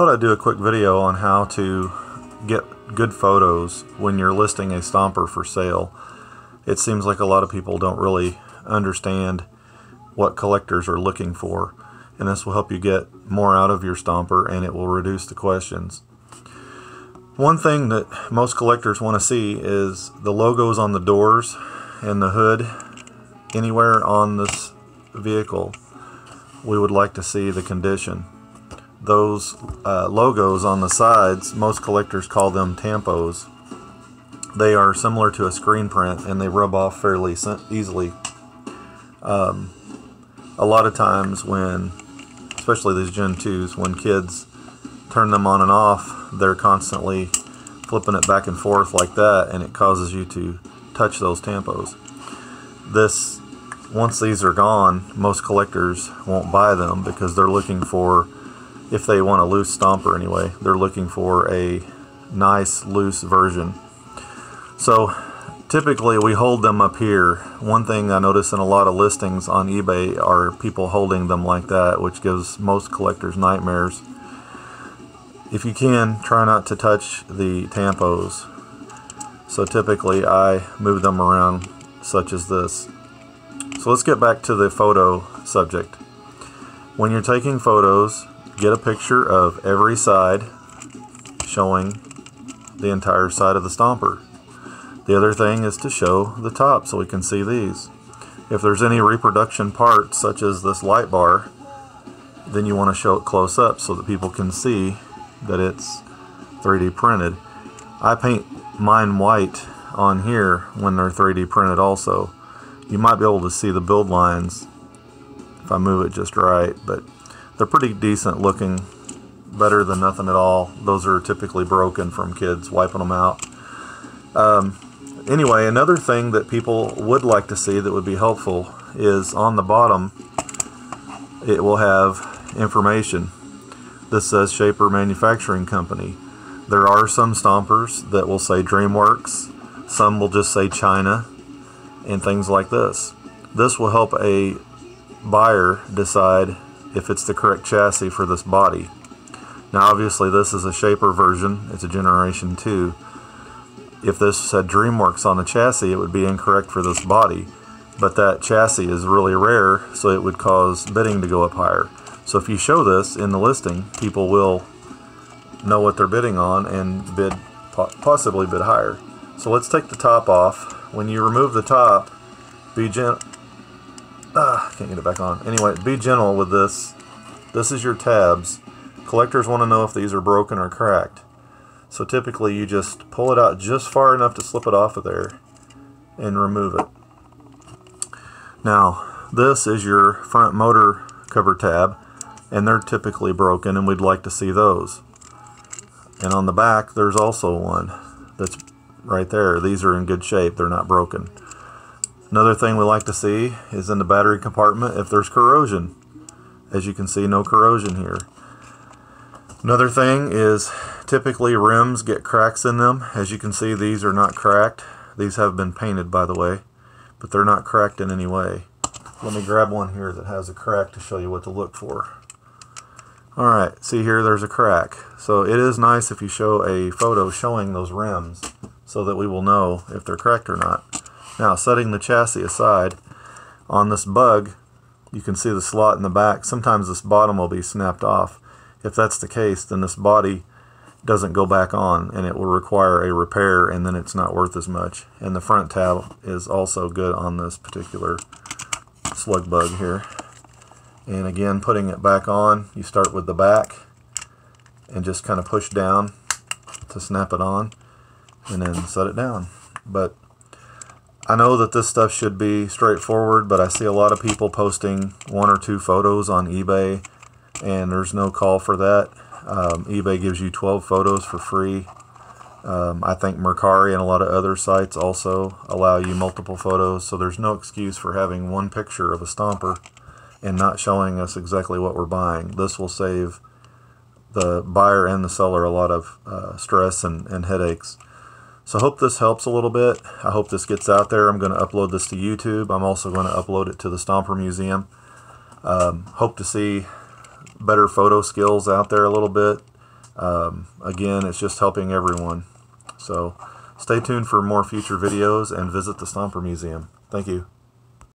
thought I'd do a quick video on how to get good photos when you're listing a stomper for sale. It seems like a lot of people don't really understand what collectors are looking for and this will help you get more out of your stomper and it will reduce the questions. One thing that most collectors want to see is the logos on the doors and the hood anywhere on this vehicle we would like to see the condition those uh, logos on the sides most collectors call them tampos. They are similar to a screen print and they rub off fairly easily. Um, a lot of times when especially these gen 2s when kids turn them on and off they're constantly flipping it back and forth like that and it causes you to touch those tampos. This once these are gone, most collectors won't buy them because they're looking for, if they want a loose stomper anyway, they're looking for a nice loose version. So typically we hold them up here. One thing I notice in a lot of listings on eBay are people holding them like that, which gives most collectors nightmares. If you can, try not to touch the tampos. So typically I move them around such as this. So let's get back to the photo subject. When you're taking photos, get a picture of every side showing the entire side of the stomper. The other thing is to show the top so we can see these. If there's any reproduction parts such as this light bar, then you want to show it close up so that people can see that it's 3D printed. I paint mine white on here when they're 3D printed also you might be able to see the build lines if I move it just right, but they're pretty decent looking, better than nothing at all. Those are typically broken from kids wiping them out. Um, anyway, another thing that people would like to see that would be helpful is on the bottom, it will have information. This says Schaper Manufacturing Company. There are some stompers that will say DreamWorks, some will just say China, and things like this. This will help a buyer decide if it's the correct chassis for this body. Now obviously this is a Schaper version, it's a Generation 2. If this said DreamWorks on the chassis it would be incorrect for this body, but that chassis is really rare so it would cause bidding to go up higher. So if you show this in the listing, people will know what they're bidding on and bid possibly bid higher. So let's take the top off when you remove the top, be gentle. Ah, can't get it back on. Anyway, be gentle with this. This is your tabs. Collectors want to know if these are broken or cracked. So typically you just pull it out just far enough to slip it off of there and remove it. Now, this is your front motor cover tab and they're typically broken and we'd like to see those. And on the back there's also one that's right there. These are in good shape. They're not broken. Another thing we like to see is in the battery compartment if there's corrosion. As you can see, no corrosion here. Another thing is typically rims get cracks in them. As you can see, these are not cracked. These have been painted, by the way, but they're not cracked in any way. Let me grab one here that has a crack to show you what to look for. Alright, see here there's a crack. So it is nice if you show a photo showing those rims so that we will know if they're cracked or not. Now setting the chassis aside, on this bug you can see the slot in the back. Sometimes this bottom will be snapped off. If that's the case then this body doesn't go back on and it will require a repair and then it's not worth as much. And the front tab is also good on this particular slug bug here. And again putting it back on you start with the back and just kind of push down to snap it on and then set it down. But I know that this stuff should be straightforward, but I see a lot of people posting one or two photos on eBay, and there's no call for that. Um, eBay gives you 12 photos for free. Um, I think Mercari and a lot of other sites also allow you multiple photos, so there's no excuse for having one picture of a stomper and not showing us exactly what we're buying. This will save the buyer and the seller a lot of uh, stress and, and headaches. So I hope this helps a little bit. I hope this gets out there. I'm going to upload this to YouTube. I'm also going to upload it to the Stomper Museum. Um, hope to see better photo skills out there a little bit. Um, again, it's just helping everyone. So stay tuned for more future videos and visit the Stomper Museum. Thank you.